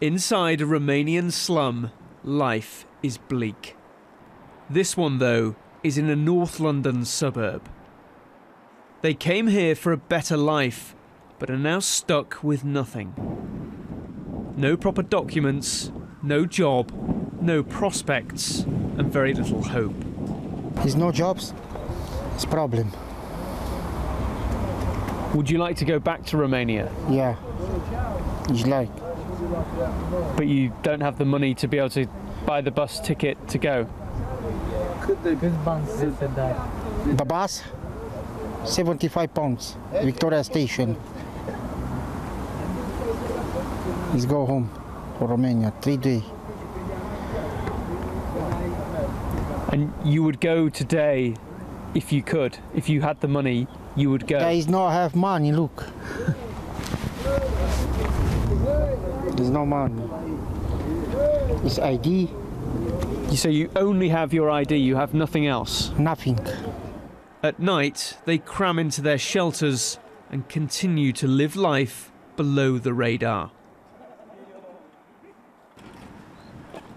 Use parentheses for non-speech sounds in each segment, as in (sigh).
Inside a Romanian slum, life is bleak. This one, though, is in a North London suburb. They came here for a better life, but are now stuck with nothing. No proper documents, no job, no prospects, and very little hope. There's no jobs. It's a problem. Would you like to go back to Romania? Yeah. It's like But you don't have the money to be able to buy the bus ticket to go. the bus, 75 pounds. Victoria Station. Let's go home for Romania. Three day. And you would go today if you could. If you had the money, you would go. Guys no have money. Look. (laughs) There's no money. It's ID. So you only have your ID, you have nothing else. Nothing. At night, they cram into their shelters and continue to live life below the radar.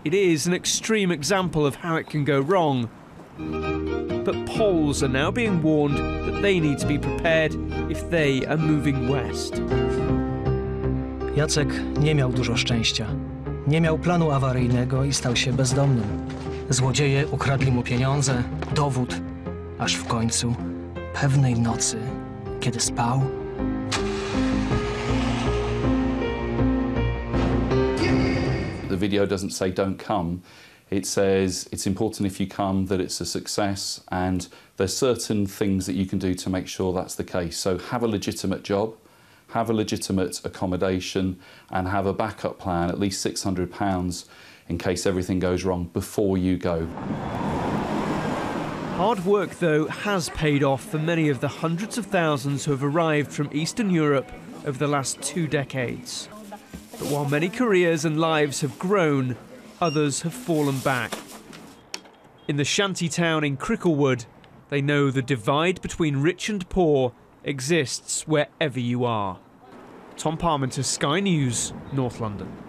It is an extreme example of how it can go wrong. But Poles are now being warned that they need to be prepared if they are moving west. Jacek nie miał dużo szczęścia. Nie miał planu awaryjnego i stał się bezdomnym. Złodzieje ukradli mu pieniądze, dowód, aż w końcu, pewnej nocy, kiedy spał, The video doesn't say don't come. It says it's important if you come that it's a success and there's certain things that you can do to make sure that's the case. So have a legitimate job, have a legitimate accommodation and have a backup plan, at least 600 pounds in case everything goes wrong before you go. Hard work, though, has paid off for many of the hundreds of thousands who have arrived from Eastern Europe over the last two decades. But while many careers and lives have grown, others have fallen back. In the shanty town in Cricklewood, they know the divide between rich and poor exists wherever you are. Tom Parmenter, Sky News, North London.